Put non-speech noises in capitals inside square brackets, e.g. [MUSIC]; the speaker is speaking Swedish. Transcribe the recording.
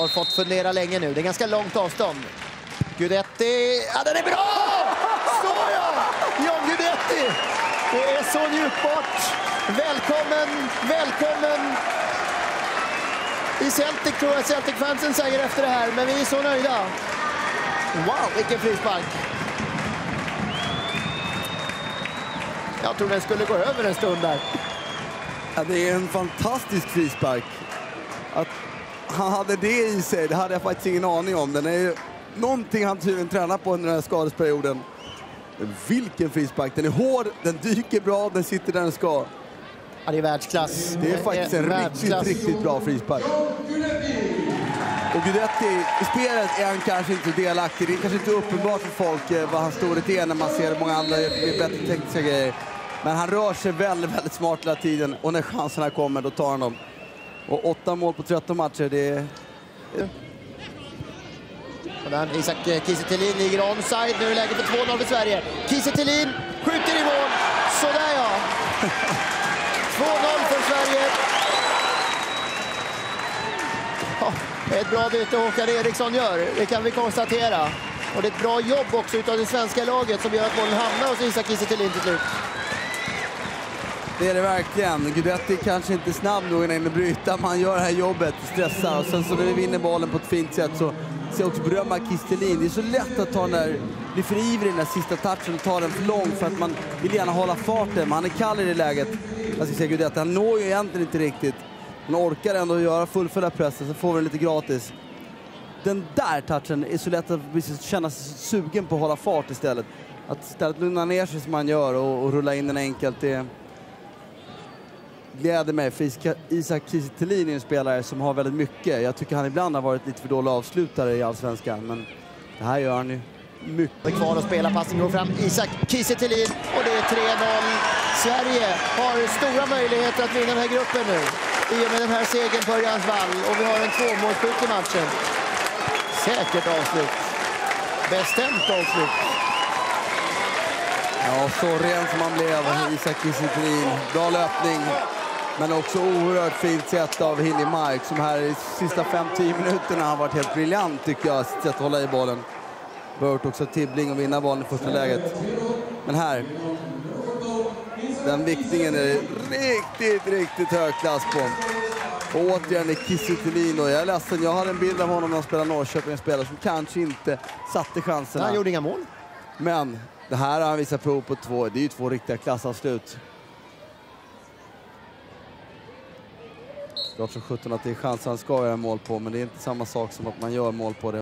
har fått fundera länge nu. Det är ganska långt avstånd. Guidetti, ja den är bra! Så ja! John Guidetti! Det är så njutbart. Välkommen, välkommen i Celtic tror jag Celtic-fansen säger efter det här, men vi är så nöjda. Wow, vilken frispark! Jag tror den skulle gå över en stund där. Ja, det är en fantastisk frispark. Att han hade det i sig, det hade jag faktiskt ingen aning om. Den är ju någonting han tydligen tränar på under den här skadesperioden. Vilken frispark! Den är hård, den dyker bra, den sitter där den ska. Ja, det är världsklass. Det är faktiskt en riktigt, riktigt bra frispark. Och Guidetti, i spelet är han kanske inte delaktig. Det är kanske inte uppenbart för folk eh, vad hans storhet är när man ser många andra med bättre tekniska grejer. Men han rör sig väldigt, väldigt smart hela tiden och när chanserna kommer då tar han dem. Och åtta mål på 13 matcher, det är... Och där Isak Kiese ligger onside. Nu är det läge för 2-0 för Sverige. Kiese skjuter i mål. Sådär ja! [LAUGHS] 2-0 för Sverige. Ja, ett bra byte Håkan Eriksson gör, det kan vi konstatera. Och det är ett bra jobb också utav det svenska laget som gör att bollen hamnar hos Isak Kiese till slut. Det är det verkligen. Guidetti kanske inte är snabb nog in han bryta, men han gör det här jobbet, stressar. Och sen så när vi vinner bollen på ett fint sätt så ska jag också berömma Kistelin. Det är så lätt att ta den där, bli för ivrig i den där sista touchen och ta den för lång för att man vill gärna hålla farten. Men han är kall i det läget. Jag ska säga Guidetti, han når ju egentligen inte riktigt. Han orkar ändå göra fullfölja pressen, så får vi den lite gratis. Den där touchen är så lätt att känna sig sugen på att hålla fart istället. Att istället lugna ner sig som han gör och, och rulla in den enkelt. Det, gläder mig för Isak Kiese är en spelare som har väldigt mycket. Jag tycker han ibland har varit lite för dålig avslutare i Allsvenskan, men det här gör han ju mycket. Kvar att spela, passningen går fram. Isak Kiese och det är 3-0. Sverige har stora möjligheter att vinna den här gruppen nu i och med den här segern på Örjansvall och vi har en tvåmålsskytt i matchen. Säkert avslut. Bestämt avslut. Ja, så ren som han blev, Isak Kiese Bra löpning, men också oerhört fint sett av Hilly Mark som här i sista 5-10 minuterna har varit helt briljant tycker jag, sätt att hålla i bollen. Bört också tibbling och vinna bollen i första läget. Men här, den viktningen är riktigt, riktigt hög klass på. Och återigen är Kiese Jag är ledsen, jag hade en bild av honom när han spelade Norrköping, en spelare som kanske inte satte chanserna. Han gjorde inga mål. Men det här har han visat prov på två, det är ju två riktiga klassavslut. Klart som sjutton att det är chanser han ska göra mål på, men det är inte samma sak som att man gör mål på det.